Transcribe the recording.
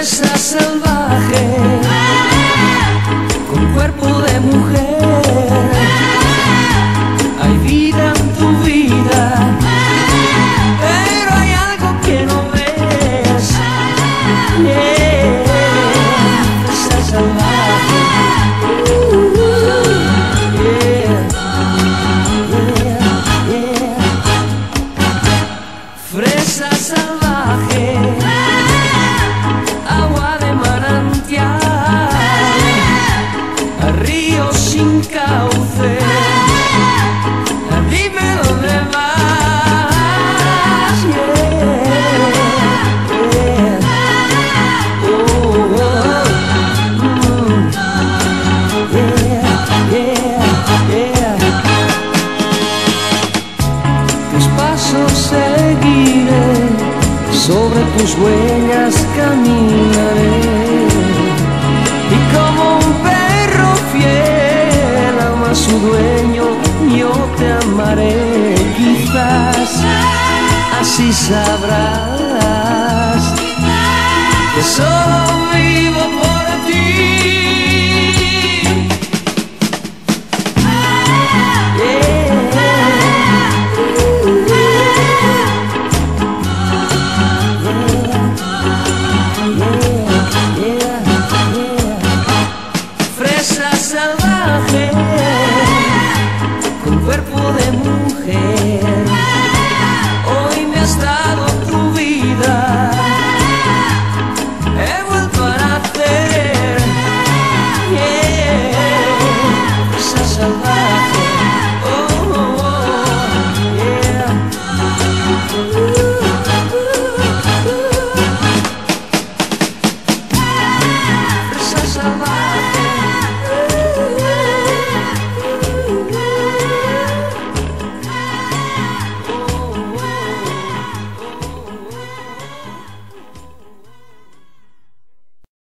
presa salvaje, con cuerpo de mujer. Sin cauce. Tus pasos seguiré, sobre tus huellas caminaré. su dueño, yo te amaré. Quizás así sabrás que solo vivo por ti. Yeah. Fresa salvaje cuerpo de mujer. Hoy me has dado tu vida. He vuelto a nacer. Yeah. Salvaje. Oh, oh, oh. Yeah. Uh, uh, uh, salvaje.